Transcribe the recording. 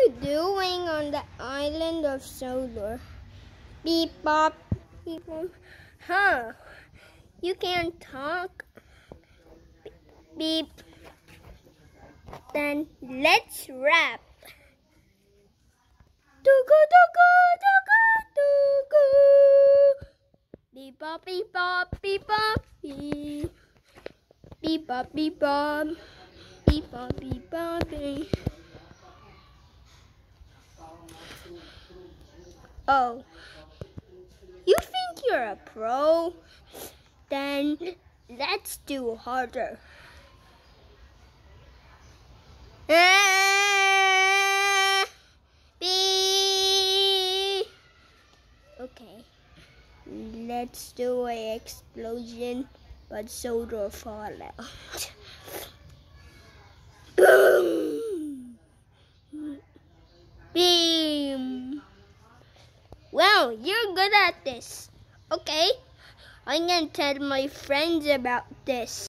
you doing on the island of Sodor? Beep bop, beep. Huh? You can't talk. Beep. Then let's rap. Tugu tugu tugu tugu. Beep bop beep bop beep bop beep. Beep bop beep bop. Beep bop beep bop beep. Oh. You think you're a pro? Then let's do harder. Ah, bee. Okay. Let's do a explosion, but Sodor Fallout. Boom! Beam! Well, you're good at this. Okay, I'm gonna tell my friends about this.